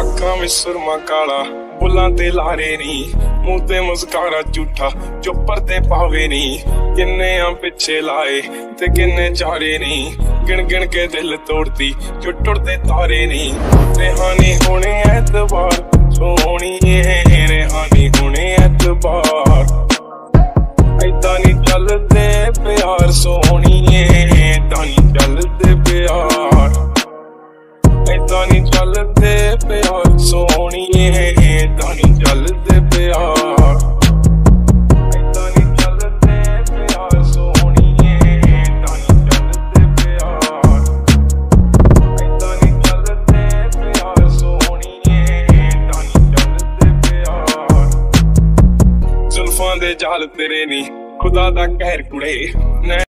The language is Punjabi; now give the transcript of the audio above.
ਅੱਖਾਂ ਵਿੱਚ ਸੁਰਮਾ ਕਾਲਾ ਬੁੱਲਾਂ ਤੇ ਲਾਰੇ ਨਹੀਂ ਮੂੰਹ ਤੇ ਮੁਸਕਾਰਾ ਝੂਠਾ ਜੋ ਪਰਦੇ ਪਾਵੇ ਨਹੀਂ ਕਿੰਨੇ ਆ ਪਿੱਛੇ ਲਾਏ ਤੇ ਕਿੰਨੇ ਚਾਰੇ ਨਹੀਂ ਗਿਣ ਗਿਣ ਕੇ ਦਿਲ ਤੋੜਦੀ ਜੋ ਟੁੱਟਦੇ ਤਾਰੇ ਨਹੀਂ ਰਹਿਾਨੀ ਹੋਣੇ ਐਤਵਾਰ, ਸੋਹਣੀ ਸੋਹਣੀਏ ਰਹਿਾਨੀ ਹੋਣੇ ਐਤਵਾਰ। ਐਦਾਂ ਨਹੀਂ ਚੱਲਦੇ ਪਿਆਰ, ਸੋਹਣੀ ਪਿਆਰ ਸੋਹਣੀਏ ਐਦਾਂ ਚੱਲਦੇ ਪਿਆਰ। ਜ਼ੁਲਫਾਂ ਦੇ ਜਾਲ ਤੇਰੇ ਨਹੀਂ ਖੁਦਾ ਦਾ ਕਹਿਰ ਕੁੜੇ